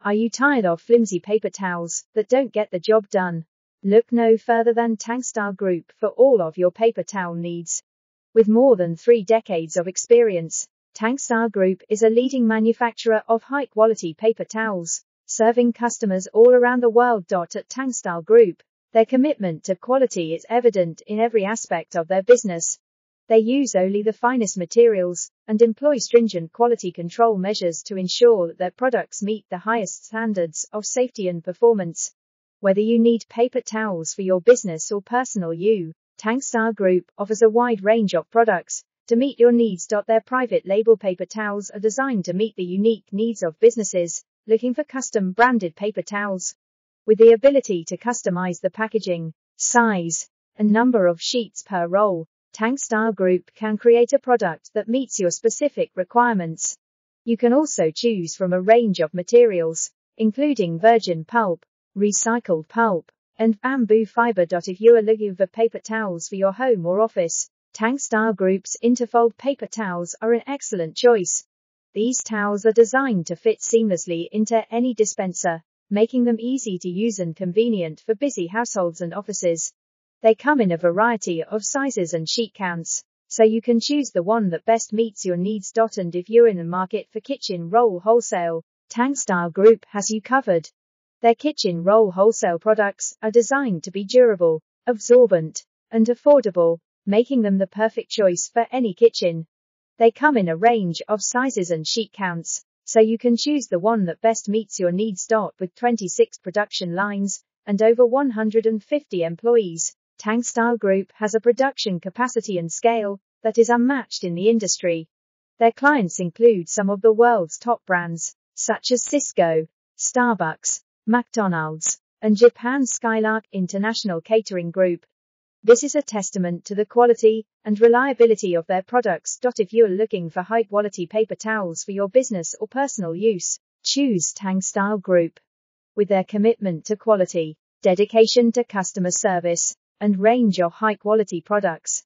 Are you tired of flimsy paper towels that don't get the job done? Look no further than Tangstyle Group for all of your paper towel needs. With more than three decades of experience, Tangstyle Group is a leading manufacturer of high quality paper towels, serving customers all around the world. At Tangstyle Group, their commitment to quality is evident in every aspect of their business. They use only the finest materials and employ stringent quality control measures to ensure that their products meet the highest standards of safety and performance. Whether you need paper towels for your business or personal use, Tangstyle Group offers a wide range of products to meet your needs. Their private label paper towels are designed to meet the unique needs of businesses looking for custom branded paper towels. With the ability to customize the packaging, size, and number of sheets per roll, Tangstyle Group can create a product that meets your specific requirements. You can also choose from a range of materials, including virgin pulp, recycled pulp, and bamboo fiber. If you are looking for paper towels for your home or office, Tangstyle Group's Interfold paper towels are an excellent choice. These towels are designed to fit seamlessly into any dispenser, making them easy to use and convenient for busy households and offices. They come in a variety of sizes and sheet counts, so you can choose the one that best meets your needs. And if you're in the market for kitchen roll wholesale, Tangstyle Group has you covered. Their kitchen roll wholesale products are designed to be durable, absorbent, and affordable, making them the perfect choice for any kitchen. They come in a range of sizes and sheet counts, so you can choose the one that best meets your needs. With 26 production lines and over 150 employees, Tangstyle Group has a production capacity and scale that is unmatched in the industry. Their clients include some of the world's top brands, such as Cisco, Starbucks, McDonald's, and Japan's Skylark International Catering Group. This is a testament to the quality and reliability of their products. If you're looking for high quality paper towels for your business or personal use, choose Tangstyle Group. With their commitment to quality, dedication to customer service, and range of high quality products,